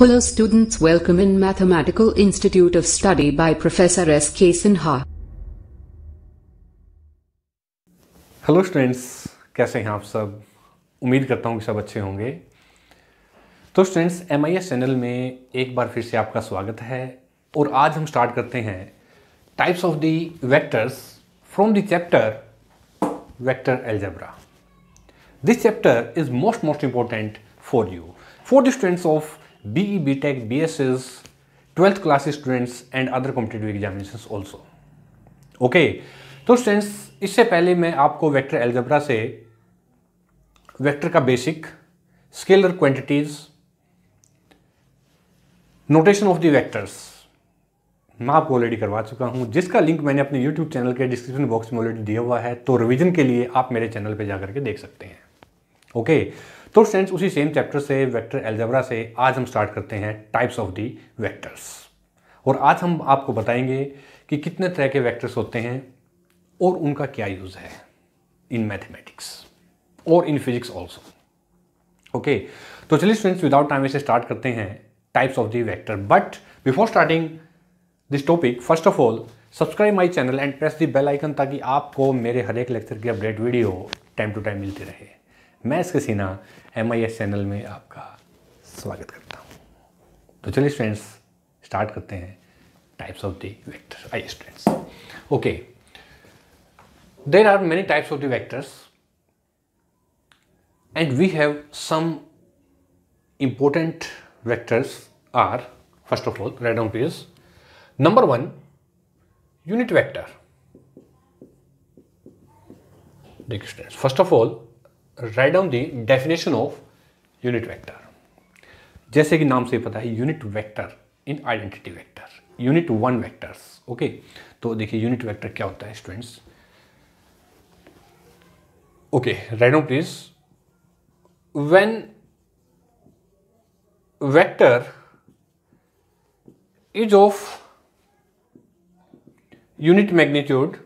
Hello, students welcome in Mathematical Institute of Study by Professor S. K. Sinha. Hello students कैसे हैं आप सब उम्मीद करता हूँ कि सब अच्छे होंगे तो students M I S channel में एक बार फिर से आपका स्वागत है और आज हम स्टार्ट करते हैं types of the vectors from the chapter vector algebra this chapter is most most important for you for the students of BE, BTech, BSS, 12th class students and other competitive examinations also. Okay तो students इससे पहले मैं आपको vector algebra से vector का basic scalar quantities notation of the vectors मैं आपको already करवा चुका हूँ जिसका लिंक मैंने अपने यूट्यूब चैनल के डिस्क्रिप्शन बॉक्स में ऑलरेडी दिया हुआ है तो रिवीजन के लिए आप मेरे चैनल पर जाकर के देख सकते हैं ओके okay, तो स्टूडेंट्स उसी सेम चैप्टर से वेक्टर एल्जेब्रा से आज हम स्टार्ट करते हैं टाइप्स ऑफ़ दी वेक्टर्स और आज हम आपको बताएँगे कि कितने तरह के वेक्टर्स होते हैं और उनका क्या यूज़ है इन मैथमेटिक्स और इन फिजिक्स ऑल्सो ओके तो चलिए स्टूडेंट्स विदाउट टाइम से स्टार्ट करते हैं types of the vector but before starting this topic first of all subscribe my channel and press the bell icon ताकि आपको मेरे हर एक लेक्चर की update video time to time मिलती रहे। मैं इसके सीना एम आई एस चैनल में आपका स्वागत करता हूँ। तो चलिए स्टूडेंट्स स्टार्ट करते हैं types of the vector I students okay there are many types of the vectors and we have some important vectors are, first of all, write down please. Number one, unit vector. First of all write down the definition of unit vector जैसे कि नाम से पता है unit vector in identity vector unit one vectors okay तो देखिए unit vector क्या होता है students okay write down please when vector is of unit magnitude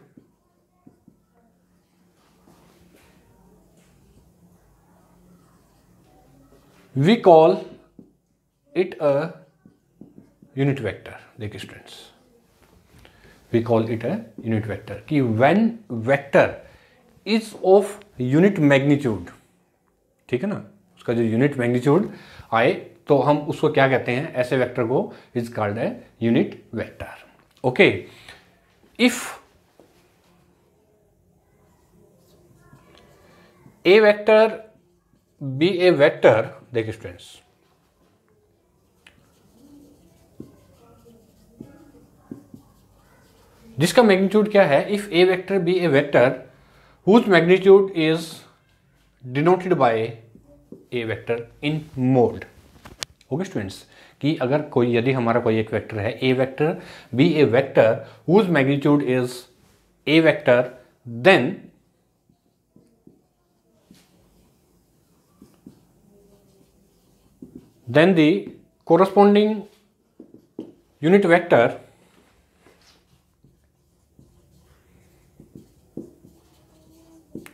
we call it a unit vector, देखिए students we call it a unit vector. कि when vector is of unit magnitude, ठीक है ना? उसका जो यूनिट मैग्नीट्यूड आए तो हम उसको क्या कहते हैं? ऐसे वेक्टर को is called a unit vector okay if a vector be a vector देखिए स्टूडेंट्स जिसका मैग्नीट्यूड क्या है? If a vector be a vector whose magnitude is denoted by a vector in mod okay students कि अगर कोई, यदि हमारा कोई एक वेक्टर है a vector be a vector whose magnitude is a vector then then the corresponding unit vector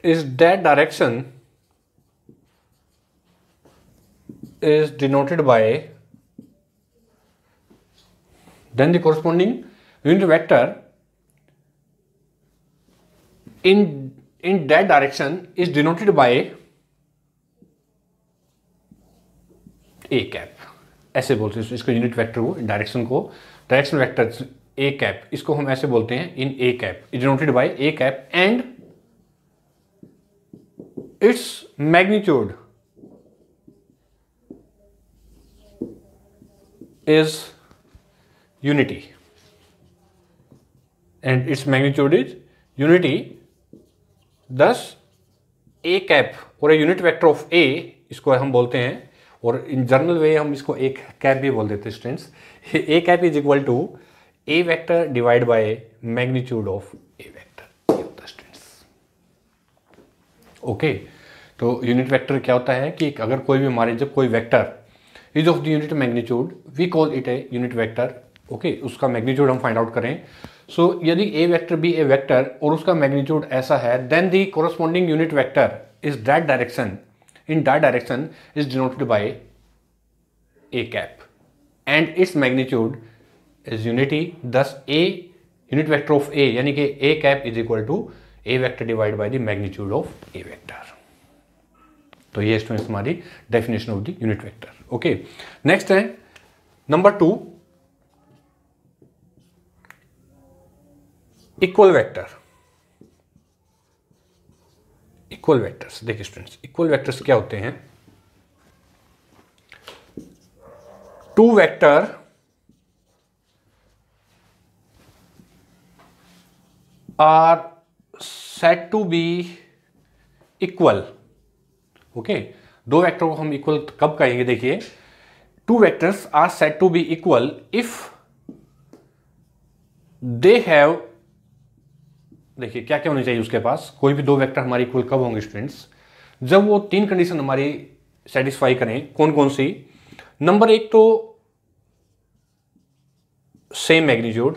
is that direction is denoted by then the corresponding unit vector in in that direction is denoted by a cap ऐसे बोलते हैं, इसको unit vector को direction को। Direction vector ए cap इसको हम ऐसे बोलते हैं in a cap denoted by a cap and its magnitude is unity. And its magnitude is unity. Thus, a cap और unit vector of a, इसको हम बोलते हैं और इन जनरल वे हम इसको एक कैप भी बोल देते students a cap is equal to a vector divide by magnitude of a vector students okay तो यूनिट वेक्टर क्या होता है कि अगर कोई भी हमारे जब कोई vector is of the unit magnitude we call it a unit vector okay उसका मैग्नीट्यूड हम फाइंड आउट करें। सो so, यदि a vector be a vector और उसका मैग्नीट्यूड ऐसा है then the corresponding unit vector is that direction in that direction is denoted by a cap. And its magnitude is unity thus a unit vector of a यानी कि a cap is equal to a vector divide by the magnitude of a vector तो ये students हमारी definition of the unit vector okay next है number two equal vector equal vectors, देखिए students equal vectors क्या होते हैं? Two vector are set to be equal. Okay? दो vector को हम इक्वल कब कहेंगे? देखिए, two vectors are set to be equal if they have देखिए क्या क्या होनी चाहिए उसके पास? कोई भी दो वेक्टर हमारे इक्वल कब होंगे स्टूडेंट्स जब वो तीन कंडीशन हमारी सेटिस्फाई करें कौन कौन सी? नंबर एक तो सेम मैग्नीट्यूड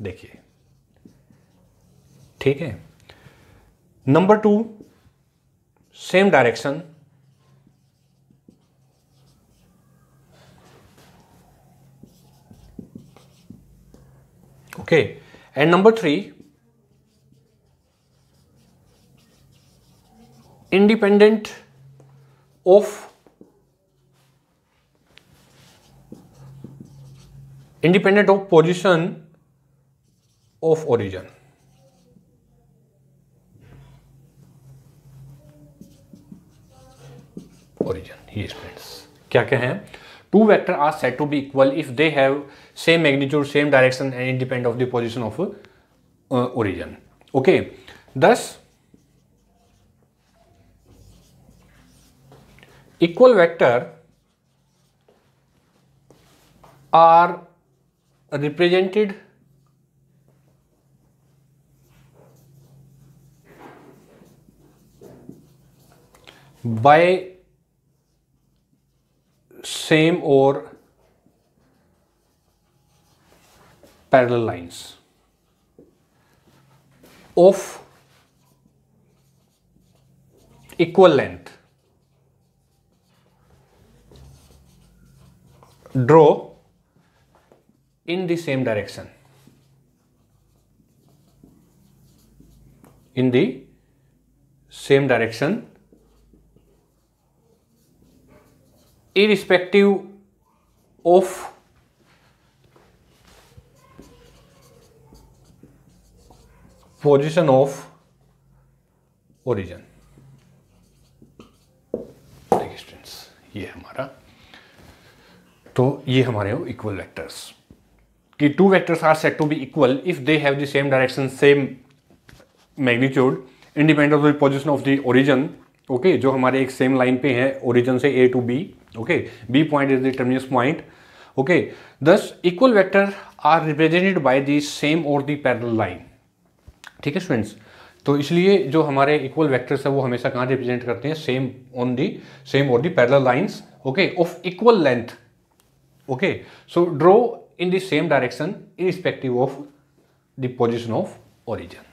देखिए। ठीक है? Number two same direction okay and number three independent of independent of position of origin. Origin ये स्टूडेंट्स क्या क्या हैं? Two vector are set to be equal if they have same magnitude same direction and independent of the position of origin okay thus equal vector are represented by same or parallel lines of equal length draw in the same direction in the same direction irrespective of position of origin ये हमारा तो ये हमारे हो equal vectors कि two vectors are set to be equal if they have the same direction same magnitude independent of the position of the origin okay जो हमारे एक सेम लाइन पे है ओरिजन से A to B okay B point is the terminus point okay thus equal vector are represented by the same or the parallel line ठीक है students तो इसलिए जो हमारे इक्वल वेक्टर्स है, वो हमेशा कहाँ रिप्रेजेंट करते हैं? Same on the same or the parallel lines okay of equal length okay, so draw in the same direction irrespective of the position of origin.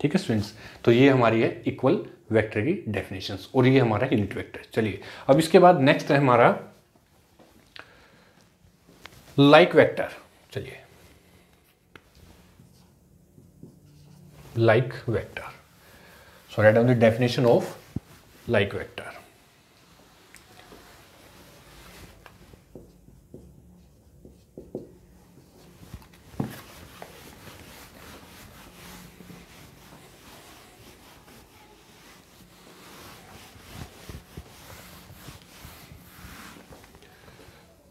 ठीक है स्टूडेंट्स तो ये हमारी है इक्वल वेक्टर की डेफिनेशन और ये हमारा यूनिट वेक्टर चलिए, अब इसके बाद नेक्स्ट है हमारा लाइक वेक्टर चलिए। Like vector so write on the definition of like vector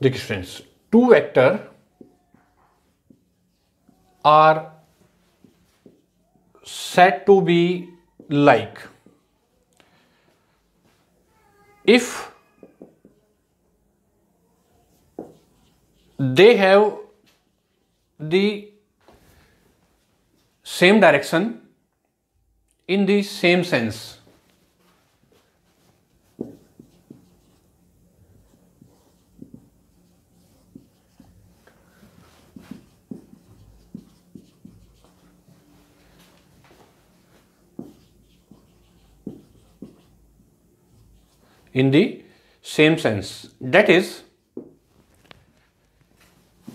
Look friends, two vectors are said to be like. If they have the same direction in the same sense in the same sense. That is,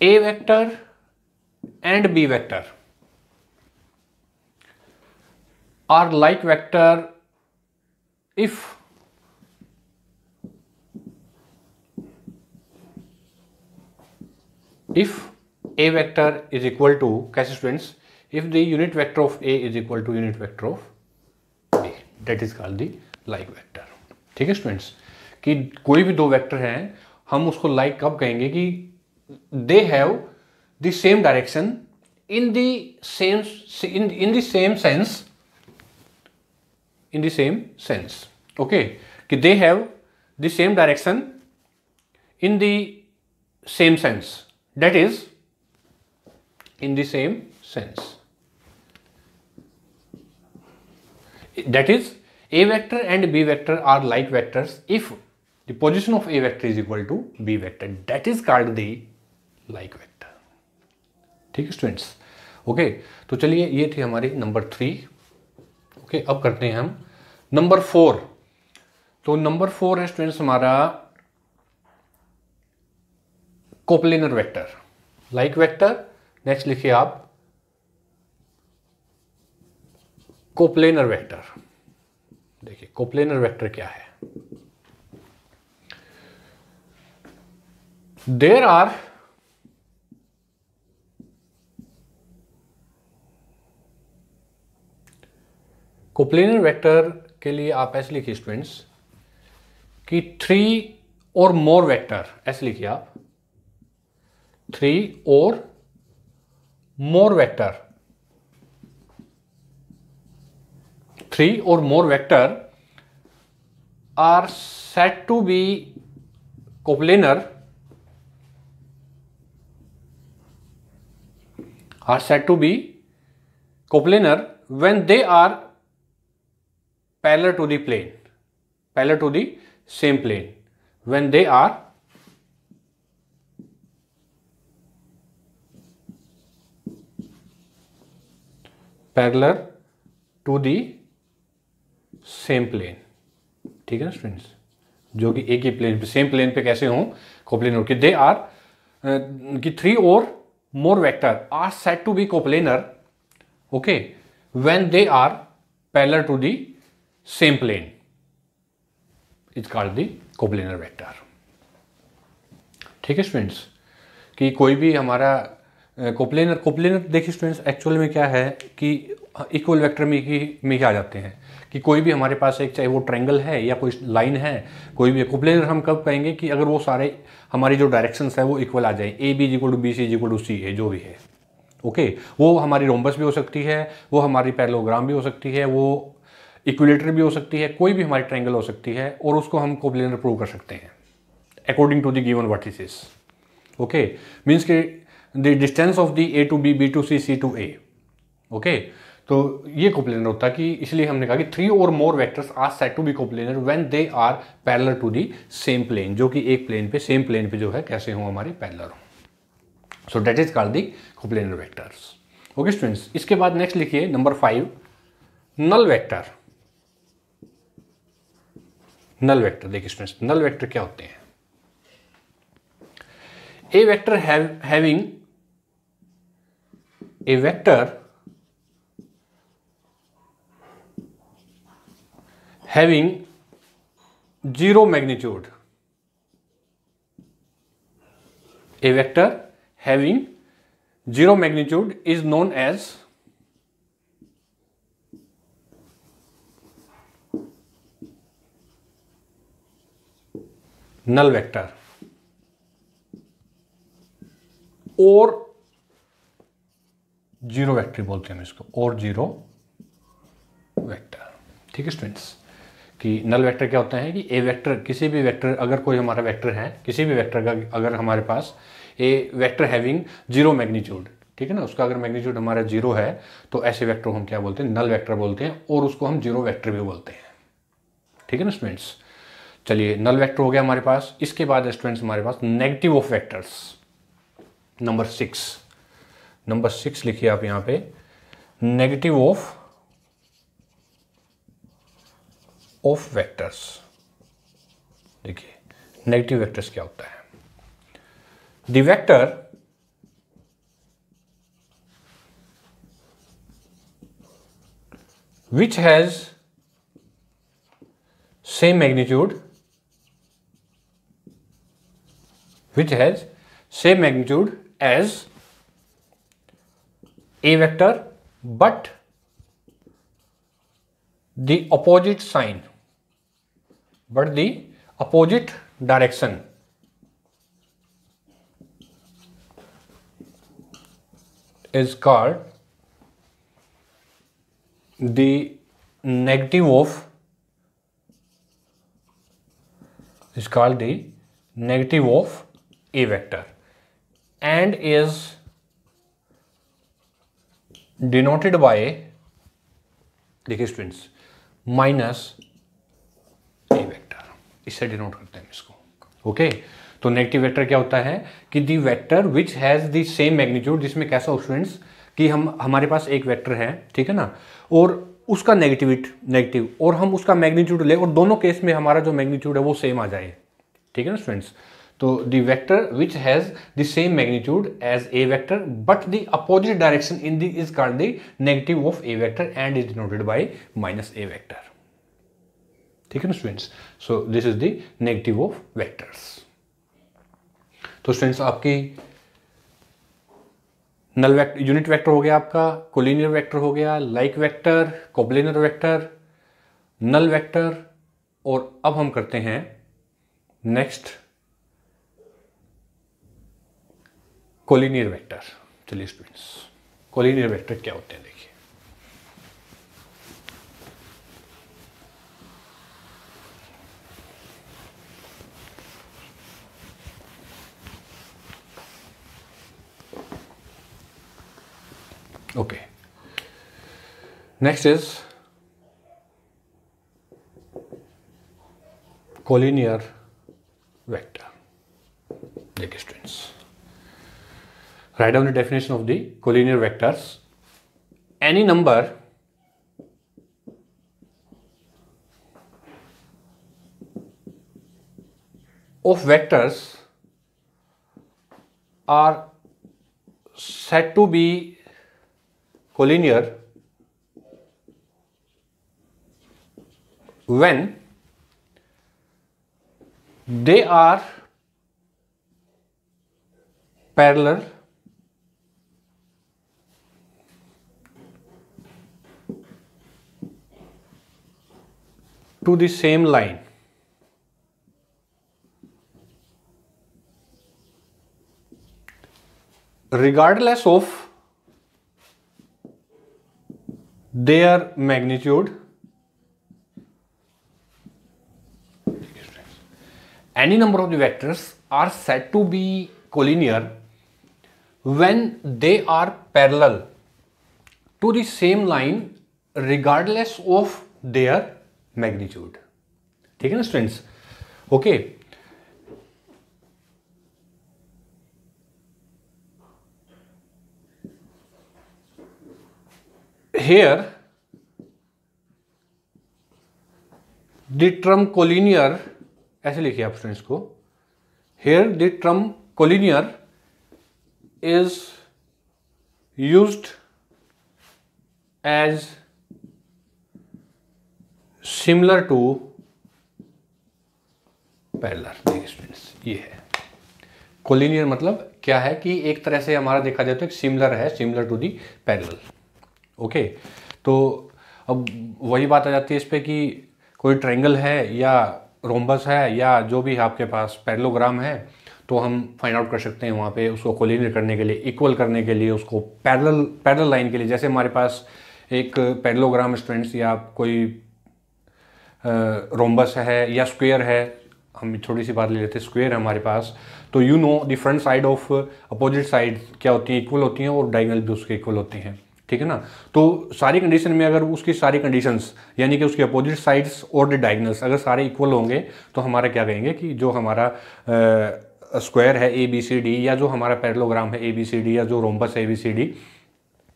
A vector and B vector are like vector if if A vector is equal to, catch students, if the unit vector of A is equal to unit vector of B, that is called the like vector. ठीक है students कि कोई भी दो vector हैं, हम उसको like कब कहेंगे कि they have the same direction in the same in in the same sense in the same sense okay कि they have the same direction in the same sense that is in the same sense. That is a vector and b vector are like vectors if the position of a vector is equal to b vector that is called the like vector ठीक है students okay तो चलिए ये थी हमारी number three okay अब करते हैं हम नंबर फोर तो नंबर फोर है स्टूडेंट्स हमारा coplanar vector like vector next लिखिए आप कोप्लेनर वेक्टर देखिए, कोप्लेनर वेक्टर क्या है? देर आर कोप्लेनर वेक्टर के लिए आप ऐसे लिखिए स्टूडेंट्स कि थ्री और मोर वेक्टर ऐसे लिखिए आप। Three or more vector three or more vector are said to be coplanar are said to be coplanar when they are parallel to the plane parallel to the same plane when they are parallel to the same plane ठीक है ना students जो कि एक ही plane पे same plane पे कैसे हों? कोप्लेनर कि दे आर कि three or more vector are set to be coplanar okay when they are parallel to the same plane is called the coplanar vector ठीक है स्टूडेंट्स कि कोई भी हमारा कोप्लेनर कोप्लेनर देखिए स्टूडेंट्स एक्चुअल में क्या है कि इक्वल वेक्टर में ही में ही आ जाते हैं। कि कोई भी हमारे पास एक, चाहे वो ट्रायंगल है या कोई लाइन है, कोई भी कोप्लेनर हम कब कहेंगे कि अगर वो सारे, हमारी जो डायरेक्शन है वो इक्वल आ जाए A B equal to B C equal to C A जो भी है। ओके वो हमारी रोम्बस भी हो सकती है, वो हमारी पैरलोग्राम भी हो सकती है, वो इक्विलेटर भी हो सकती है, कोई भी हमारी ट्रायंगल हो सकती है, और उसको हम कोप्लेनर प्रूव कर सकते हैं according to the given vertices okay means के the distance of the A to B B to C C to A okay तो ये कोप्लेनर होता है कि इसलिए हमने कहा कि three or more vectors are set to be coplanar when they are parallel to the same plane जो कि एक प्लेन पे सेम प्लेन पे जो है, कैसे हो हमारे पैरेलल हो। So that is called the coplanar vectors okay students इसके बाद नेक्स्ट लिखिए number five null vector null vector देखिए स्टूडेंट्स नल वेक्टर क्या होते हैं? A vector having a vector having zero magnitude a vector having zero magnitude is known as null vector or zero vector बोलते हैं हम इसको और ज़ीरो वेक्टर ठीक है स्टूडेंट्स कि नल वेक्टर क्या होता है कि ए वेक्टर किसी भी वेक्टर अगर कोई हमारा वेक्टर है, किसी भी वेक्टर का अगर हमारे पास a vector having zero magnitude ठीक है ना? उसका अगर मैग्नीट्यूड हमारा ज़ीरो है तो ऐसे वेक्टर हम क्या बोलते हैं? नल वेक्टर बोलते हैं और उसको हम ज़ीरो वेक्टर भी बोलते हैं। ठीक है ना स्टूडेंट्स चलिए नल वेक्टर हो गया हमारे पास। इसके बाद स्टूडेंट्स हमारे पास negative of vectors number six number six लिखिए आप यहाँ पे। Negative of of vectors. देखिए, नेगेटिव वेक्टर्स क्या होता है? The vector which has same magnitude which has same magnitude as a vector but the opposite sign but the opposite direction. is called the negative of is called the negative of A vector and is denoted by the students minus इससे denote करते हैं इसको। Okay तो negative vector क्या होता है? कि the vector which has the same magnitude जिसमें कैसा हो स्टूडेंट्स कि हम, हमारे पास एक वेक्टर है, ठीक है ना? और उसका नेगेटिविट नेगेटिव और हम उसका मैग्नीट्यूड ले, और दोनों केस में हमारा जो मैग्नीट्यूड है, वो सेम आ जाए। ठीक है ना स्टूडेंट्स तो the vector which has the same magnitude as a vector but the opposite direction in the is called the negative of a vector and is denoted by minus a vector ठीक है ना students so this is the negative of vectors तो students आपकी null vector unit vector हो गया आपका collinear vector हो गया like vector coplanar vector null vector और अब हम करते हैं नेक्स्ट कोलिनियर वेक्टर चलिए स्टूडेंट्स कोलिनियर वेक्टर क्या होते हैं देखिए। Okay. Next is collinear vector Dijkstrans. Write down the definition of the collinear vectors. Any number of vectors are said to be collinear when they are parallel to the same line. Regardless of their magnitude any number of the vectors are said to be collinear when they are parallel to the same line regardless of their magnitude ठीक है ना students okay hair the term collinear ऐसे लिखिए आप स्टूडेंट्स को। Here the term collinear is used as similar to parallel देखिए students ये है। कोलिनियर मतलब क्या है कि एक तरह से हमारा देखा जाए तो एक सिमिलर है similar to the parallel okay तो अब वही बात आ जाती है इस पर कि कोई ट्रायंगल है या रोम्बस है या जो भी आपके पास पैरलोग्राम है तो हम फाइंड आउट कर सकते हैं वहाँ पे उसको कोलिनियर करने के लिए इक्वल करने के लिए, उसको पैरल पैरल लाइन के लिए। जैसे हमारे पास एक पैरलोग्राम स्टूडेंट्स या कोई रोम्बस है या स्क्वेयर है, हम छोटी सी बात ले लेते हैं स्क्वेयर है हमारे पास तो you know the front side of opposite side क्या होती हैं इक्वल होती हैं और डायगनल भी उसके इक्वल होती हैं। ठीक है ना? तो सारी कंडीशन में अगर उसकी सारी कंडीशंस यानी कि उसके अपोजिट साइड्स और द डायगनल्स अगर सारे इक्वल होंगे तो हमारा क्या कहेंगे कि जो हमारा स्क्वायर है ए बी सी डी या जो हमारा पैरलोग्राम है ए बी सी डी या जो रोम्बस है ए बी सी डी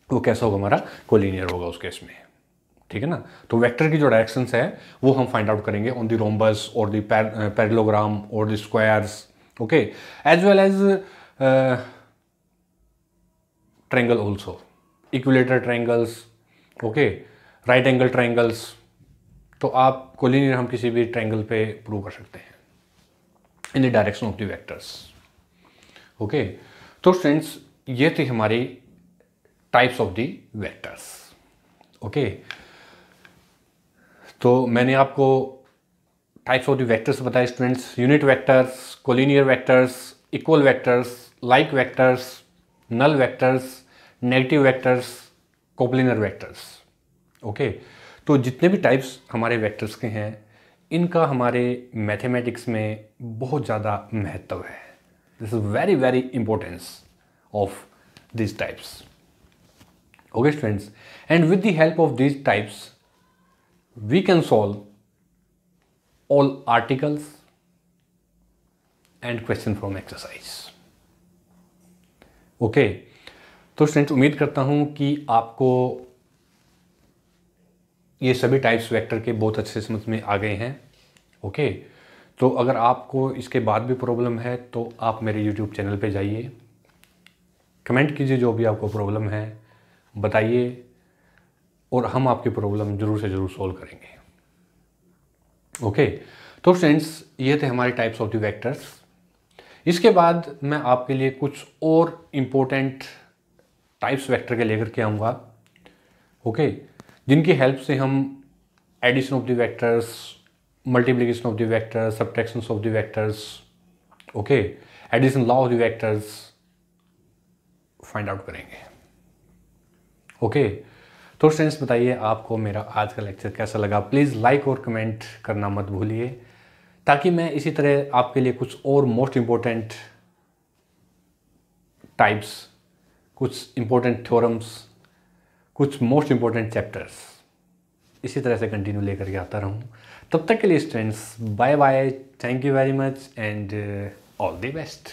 वो कैसा होगा हमारा? कोलिनियर होगा उस केस में। ठीक है ना? तो वेक्टर की जो डायरेक्शन है, वो हम फाइंड आउट करेंगे on the rhombus or the parallelogram or the squares okay as well as triangle also equilateral triangles okay right angle triangles तो आप कोलिनियर हम किसी भी ट्रायंगल पे प्रूव कर सकते हैं in the direction of the vectors okay तो स्टूडेंट्स ये थी हमारी types of the vectors okay तो मैंने आपको टाइप्स ऑफ़ द वेक्टर्स बताए students unit vectors collinear vectors equal vectors like vectors null vectors negative vectors coplanar vectors okay तो जितने भी टाइप्स हमारे वेक्टर्स के हैं, इनका हमारे मैथमेटिक्स में बहुत ज़्यादा महत्व है। This is very very importance of this types okay students and with the help of this types we can solve all articles and question from exercise okay. तो स्टूडेंट्स उम्मीद करता हूँ कि आपको ये सभी टाइप्स वेक्टर के बहुत अच्छे समझ में आ गए हैं ओके तो अगर आपको इसके बाद भी प्रॉब्लम है तो आप मेरे यूट्यूब चैनल पे जाइए। कमेंट कीजिए जो भी आपको प्रॉब्लम है, बताइए, और हम आपकी प्रॉब्लम ज़रूर से ज़रूर सॉल्व करेंगे। ओके तो फ्रेंड्स ये थे हमारे टाइप्स ऑफ़ द वेक्टर्स इसके बाद मैं आपके लिए कुछ और इम्पोर्टेंट टाइप्स वेक्टर के लेकर के आऊँगा ओके जिनकी हेल्प से हम addition of the vectors multiplication of the vectors subtraction of the vectors okay addition law of the vectors find out करेंगे ओके तो फ्रेंड्स बताइए आपको मेरा आज का लेक्चर कैसा लगा? प्लीज़ लाइक और कमेंट करना मत भूलिए, ताकि मैं इसी तरह आपके लिए कुछ और मोस्ट इम्पोर्टेंट टाइप्स कुछ इम्पोर्टेंट थ्योरम्स कुछ मोस्ट इम्पोर्टेंट चैप्टर्स इसी तरह से कंटिन्यू लेकर के आता रहूँ। तब तक के लिए students bye bye thank you very much and all the best